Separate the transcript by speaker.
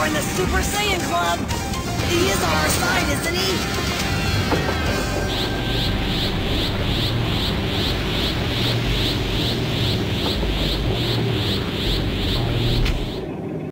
Speaker 1: joined the Super Saiyan Club? He is on our side, isn't he?